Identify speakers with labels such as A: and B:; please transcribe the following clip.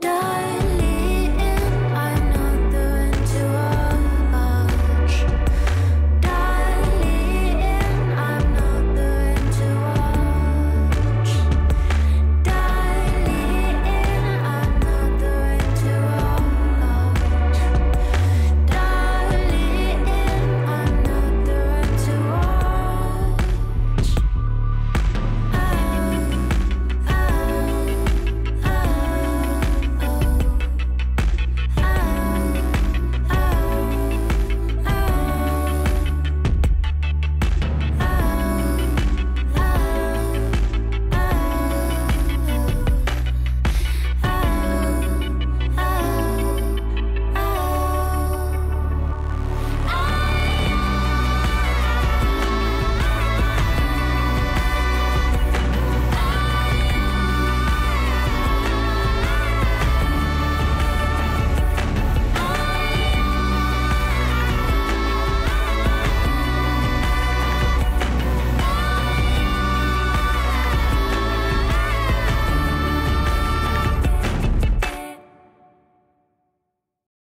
A: die